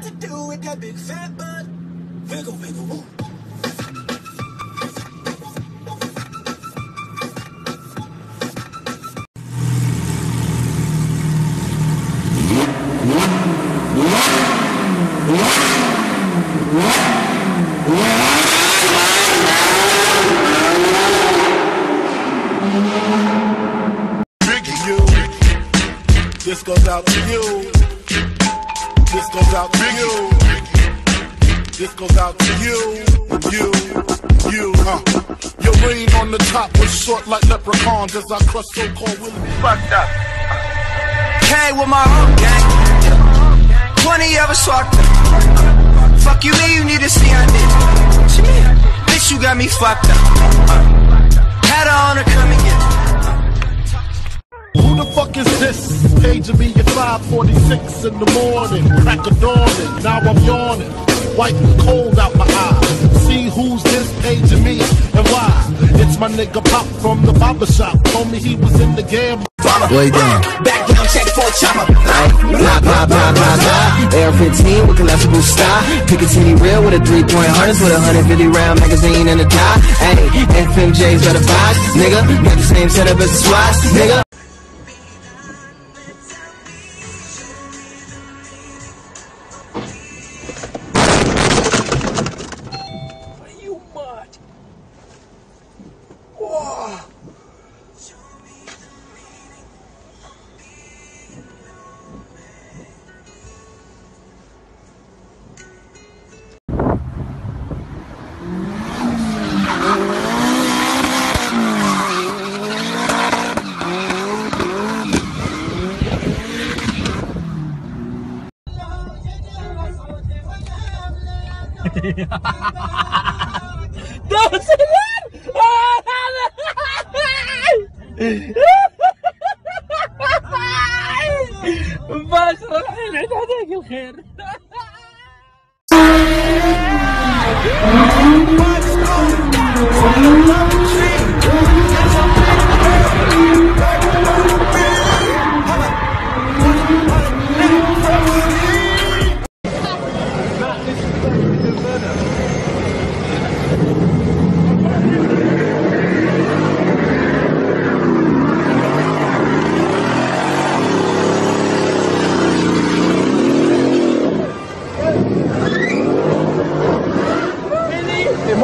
what to do with that big fat butt. Wiggle, wiggle, woo. This goes out to you. This goes out to you. This goes out to you. You. You. Uh. Your reign on the top was short like leprechauns as I crush so-called Willie. Fucked up. Came with my own gang. 20 of us walked up. Fuck you, man, you need to see I did. What you mean? Bitch, you got me fucked up. Uh, had her on her come and get it. Who the fuck is this? Paging me at 546 in the morning. Crack of dawning. Now I'm yawning. Wiping cold out my eyes. See who's this paging me and why? It's my nigga Pop from the barber shop. Told me he was in the game. Way down. Back down, check for a chopper. Pop, pop, pop, pop, pop. AR-15 with collapsible stock. Picatinny rail with a three-point harness with a 150 round magazine and a tie. Hey, FMJ's got a box, nigga. Got the same setup as the SWAT, nigga. دوس الحين عند هذاك الخير.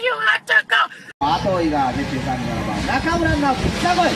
then you know you have to go. 後追いが出てたんならば中村直樹来たこい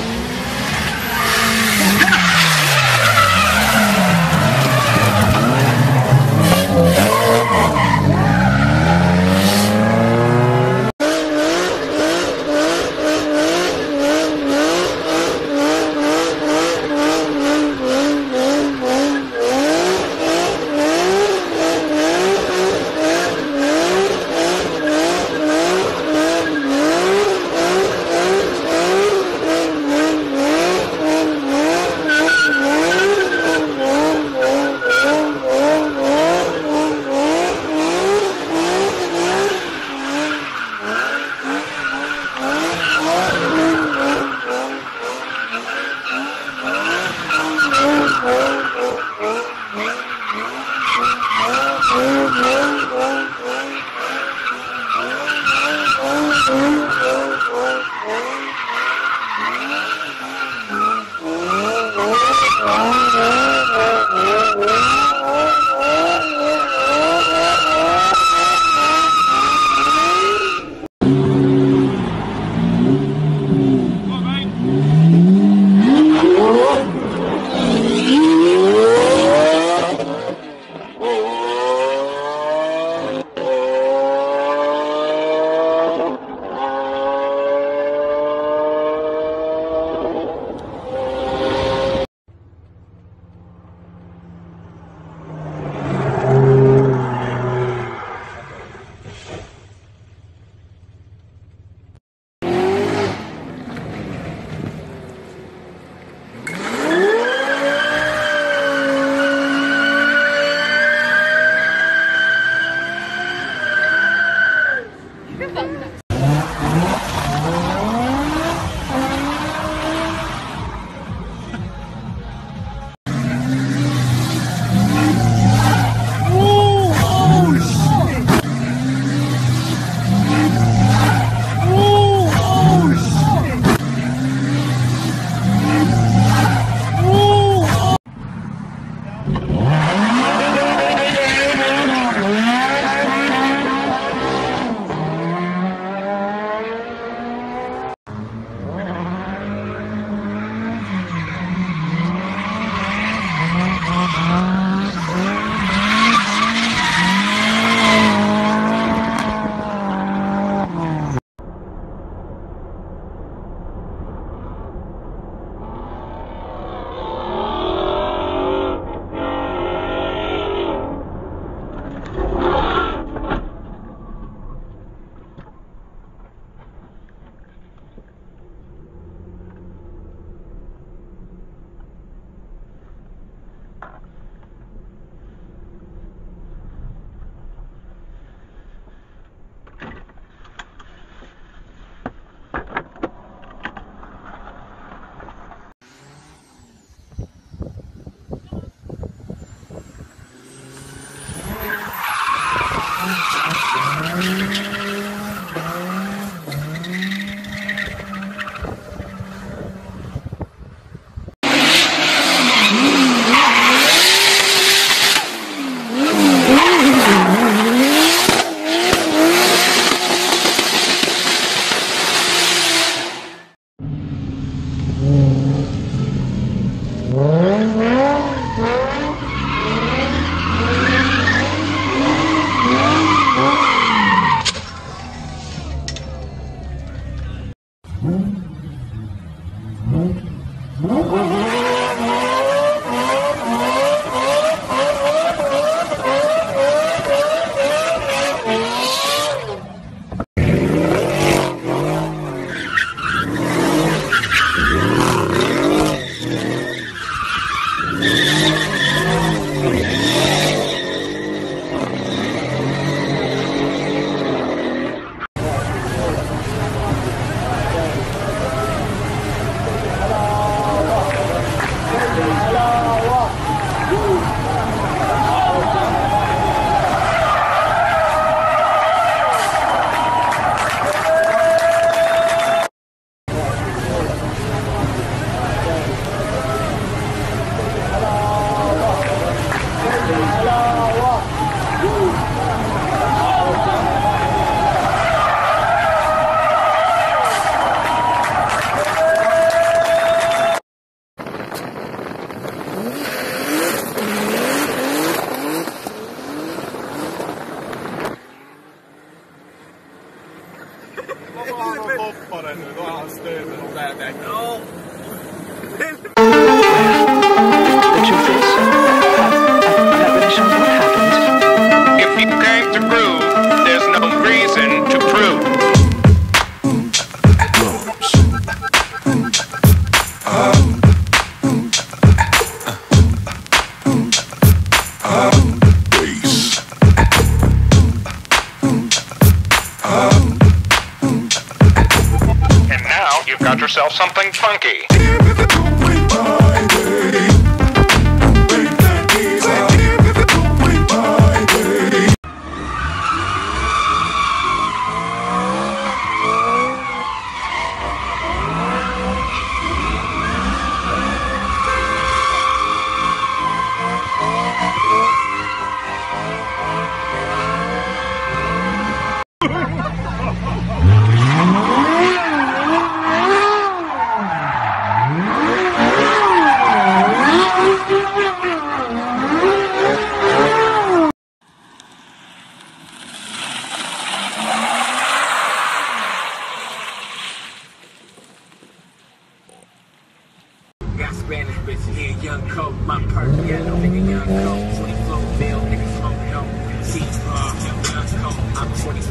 something funky.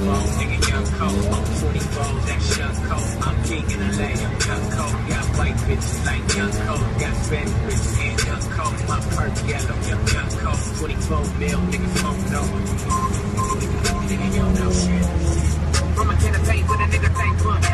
Nigga, young coat, I'm 24, that's young coat, I'm king in LA, I'm young coat, got white bitches like young coat, got Spanish bitches here, young coat, my perk, yellow, young, young coat, 24 mil, nigga, smoke dope, nigga, you don't know shit. From a of with a nigga tank book,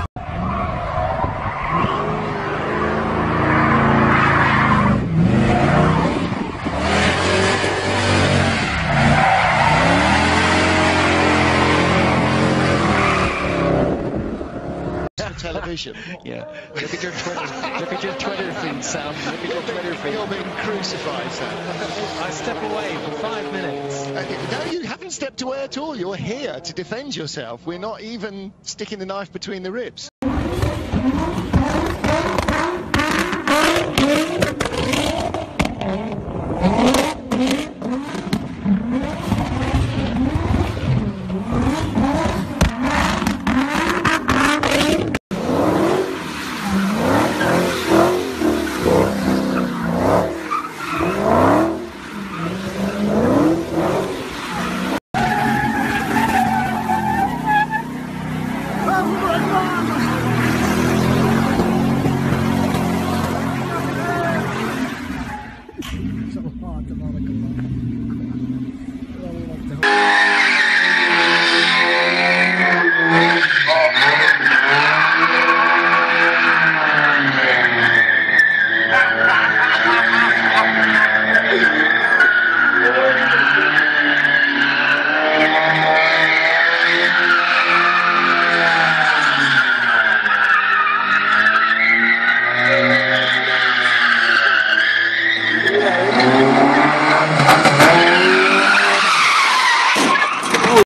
television. Yeah. Look at your Twitter. Look at your Twitter feed, Sam. Look at your Twitter feed. You're being crucified, Sam. I step away for five minutes. Uh, No, you haven't stepped away at all. You're here to defend yourself. We're not even sticking the knife between the ribs.